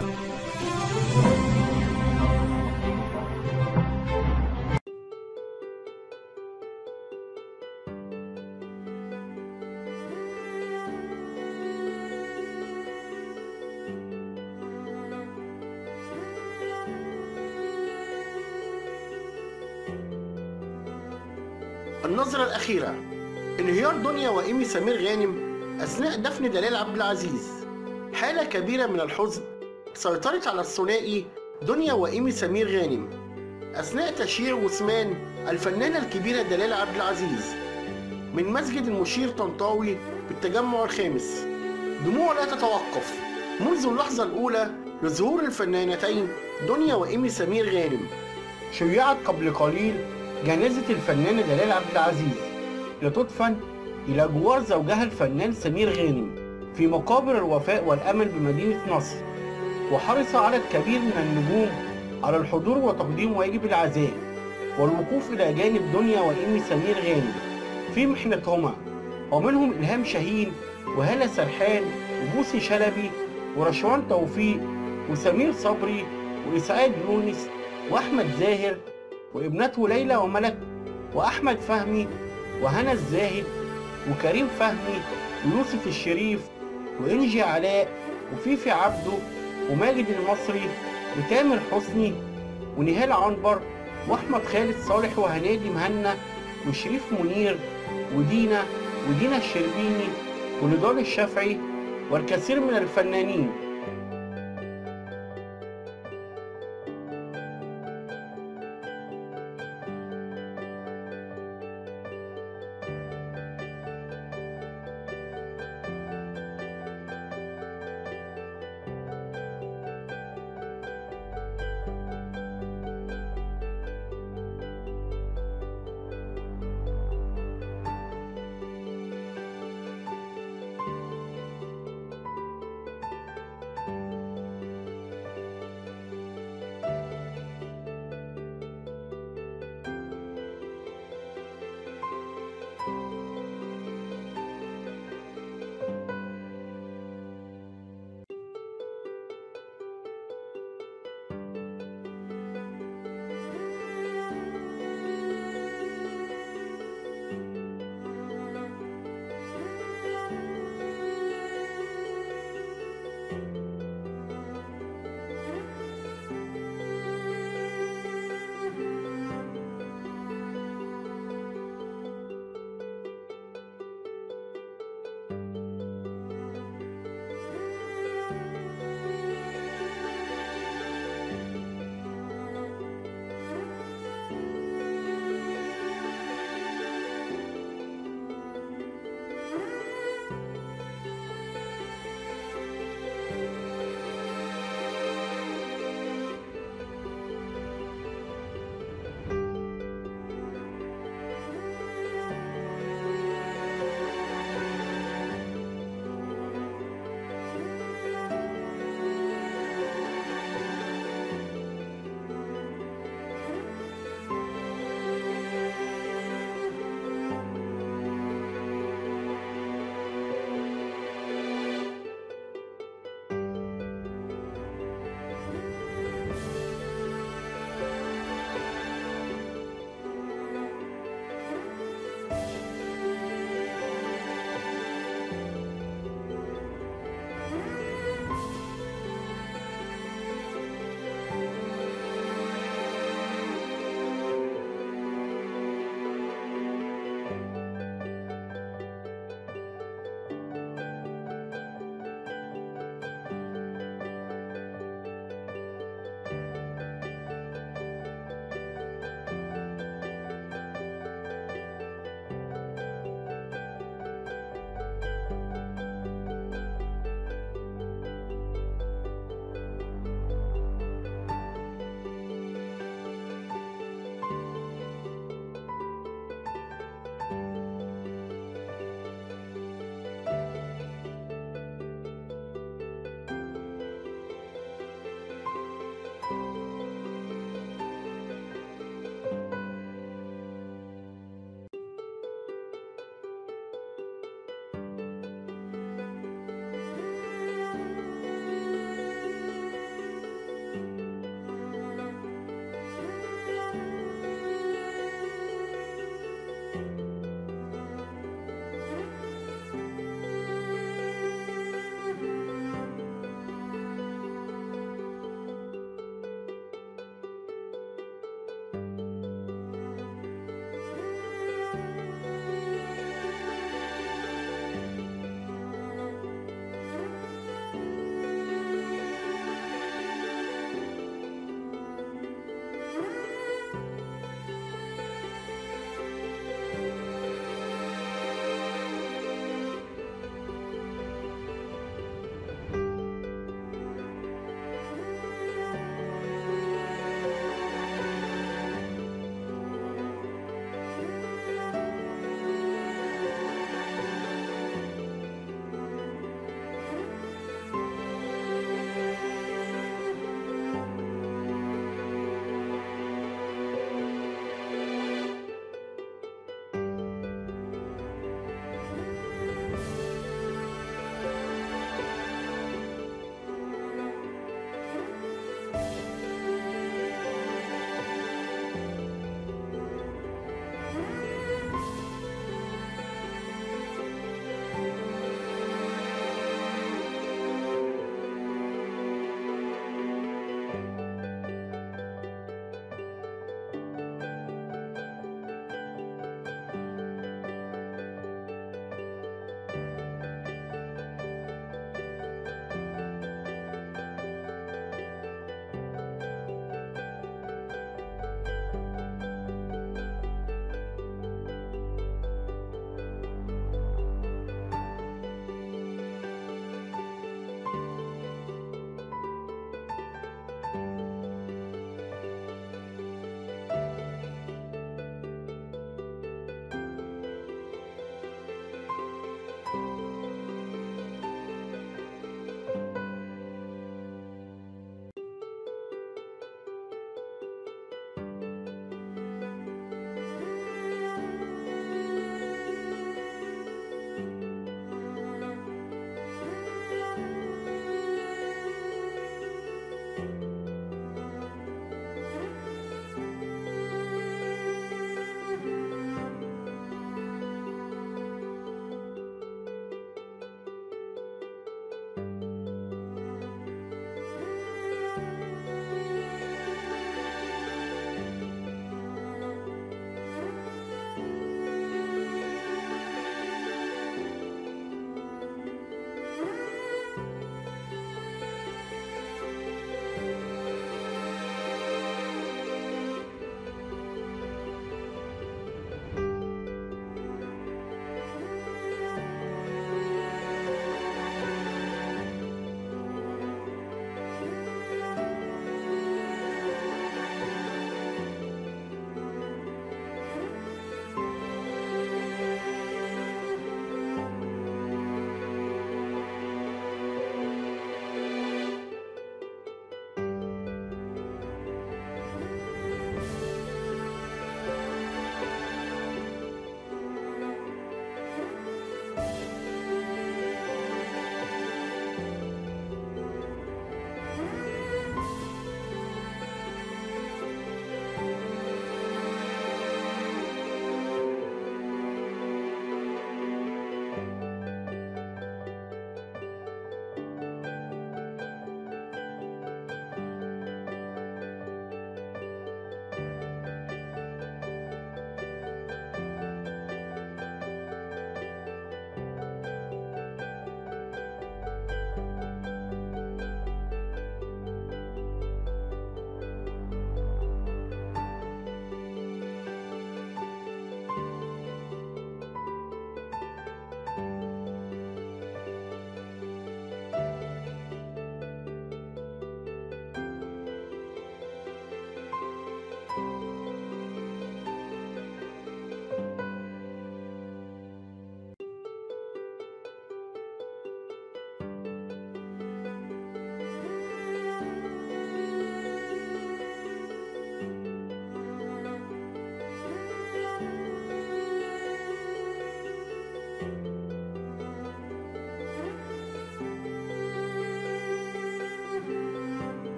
النظرة الأخيرة انهيار دنيا وإيمي سمير غانم أثناء دفن دلال عبد العزيز حالة كبيرة من الحزن. سيطرت على الثنائي دنيا وإيمي سمير غانم أثناء تشييع وثمان الفنانة الكبيرة دلال عبد العزيز من مسجد المشير طنطاوي بالتجمع الخامس. دموع لا تتوقف منذ اللحظة الأولى لظهور الفنانتين دنيا وإيمي سمير غانم شيعت قبل قليل جنازة الفنانة دلال عبد العزيز لتدفن إلى جوار زوجها الفنان سمير غانم في مقابر الوفاء والأمل بمدينة نصر. وحرص عدد كبير من النجوم على الحضور وتقديم واجب العزاء والوقوف إلى جانب دنيا وإيمي سمير غانم. في محنتهما ومنهم إلهام شاهين وهالة سرحان وبوسي شلبي ورشوان توفيق وسمير صبري وإسعاد يونس وأحمد زاهر وابنته ليلى وملك وأحمد فهمي وهنا الزاهد وكريم فهمي ويوسف الشريف وإنجي علاء وفيفي عبده وماجد المصري وتامر حسني ونهال عنبر وأحمد خالد صالح وهنادي مهنا وشريف منير ودينا ودينا الشربيني ونضال الشافعي والكثير من الفنانين.